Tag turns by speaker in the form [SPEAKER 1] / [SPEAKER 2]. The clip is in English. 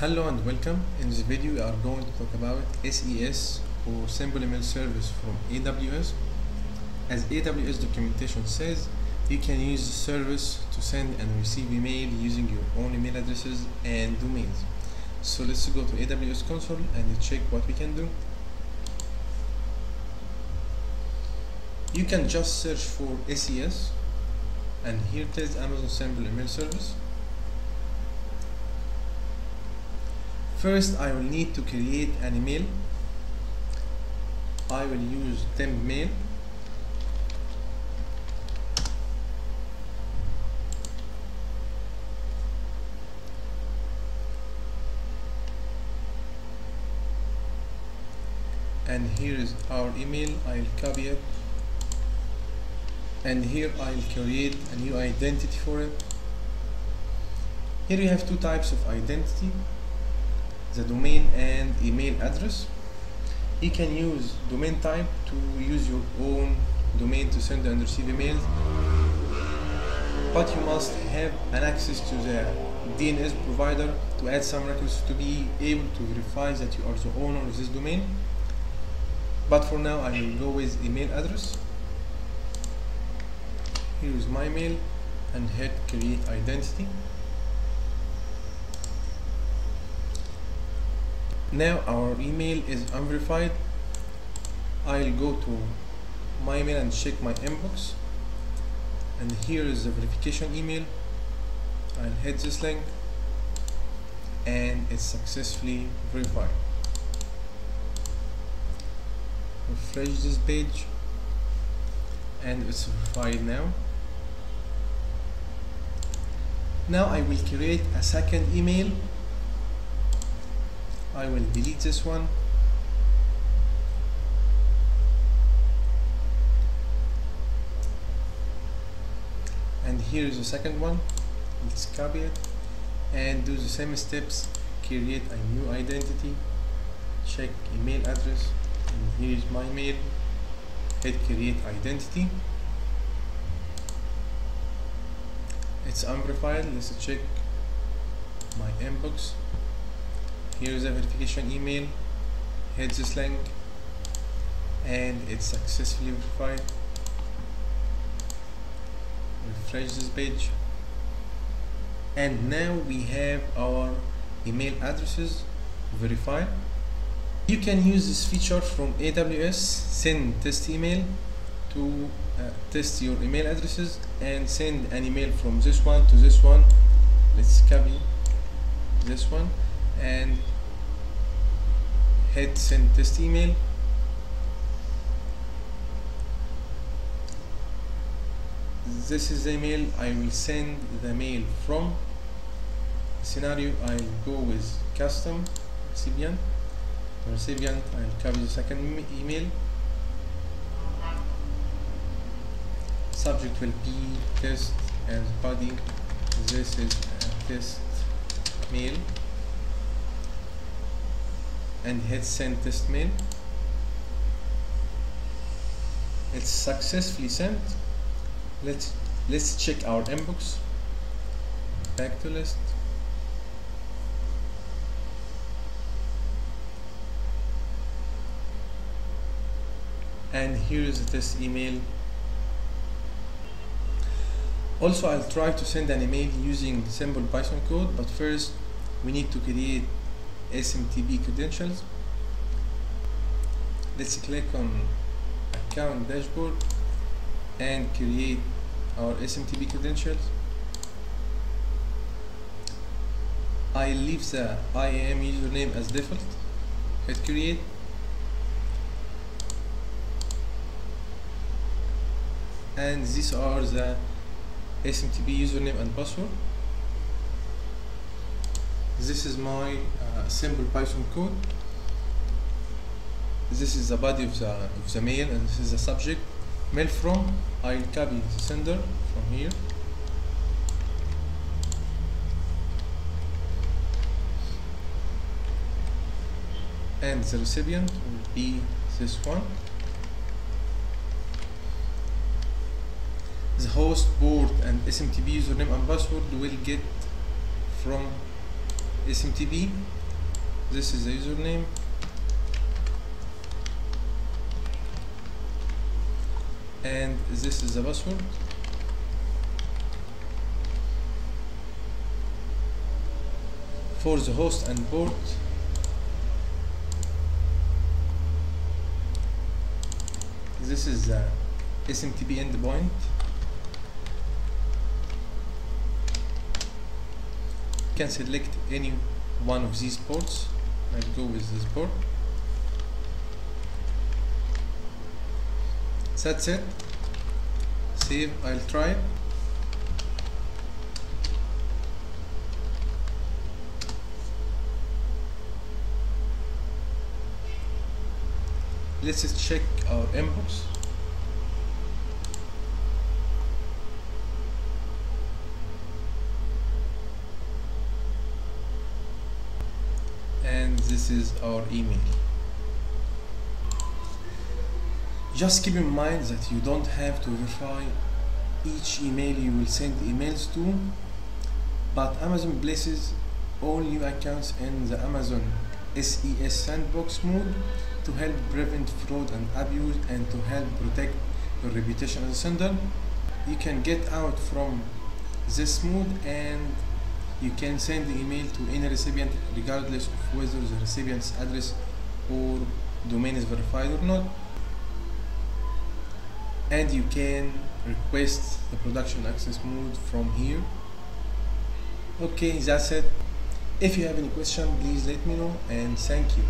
[SPEAKER 1] Hello and welcome. In this video we are going to talk about SES or Simple Email Service from AWS. As AWS documentation says, you can use the service to send and receive email using your own email addresses and domains. So let's go to AWS console and check what we can do. You can just search for SES and here it is Amazon Simple Email Service. First, I will need to create an email. I will use temp mail. And here is our email. I'll copy it. And here I'll create a new identity for it. Here you have two types of identity the domain and email address. You can use domain type to use your own domain to send and receive emails, but you must have an access to the DNS provider to add some records to be able to verify that you are the owner of this domain. But for now, I will go with email address. Here is my mail and hit create identity. Now our email is unverified. I'll go to my email and check my inbox. And here is the verification email. I'll hit this link. And it's successfully verified. Refresh this page. And it's verified now. Now I will create a second email I will delete this one. And here is the second one. Let's copy it. And do the same steps. Create a new identity. Check email address. And here is my mail. Hit create identity. It's unverified let's check my inbox here is a verification email. Hit this link. And it's successfully verified. Refresh this page. And now we have our email addresses verified. You can use this feature from AWS send test email to uh, test your email addresses and send an email from this one to this one. Let's copy this one and hit send test email this is the email I will send the mail from. Scenario I'll go with custom recipient. Recipient I'll copy the second email. Subject will be test and body. This is a test mail and hit send test mail. It's successfully sent. Let's let's check our inbox. Back to list. And here is the test email. Also I'll try to send an email using simple Python code but first we need to create SMTP credentials. Let's click on account dashboard and create our SMTP credentials. I leave the IAM username as default. Hit create. And these are the SMTP username and password. This is my uh, simple Python code. This is the body of the, of the mail and this is the subject. Mail from I'll copy the sender from here. And the recipient will be this one. The host port and SMTP username and password will get from SMTP this is the username. And this is the password. For the host and port this is the SMTP endpoint. You can select any one of these ports I'll go with this port that's it. Save I'll try. Let's check our inbox this is our email just keep in mind that you don't have to verify each email you will send emails to but Amazon places all new accounts in the Amazon SES sandbox mode to help prevent fraud and abuse and to help protect your reputation as a sender. You can get out from this mode and you can send the email to any recipient regardless of whether the recipient's address or domain is verified or not. And you can request the production access mode from here. Okay, that's it. If you have any question, please let me know and thank you.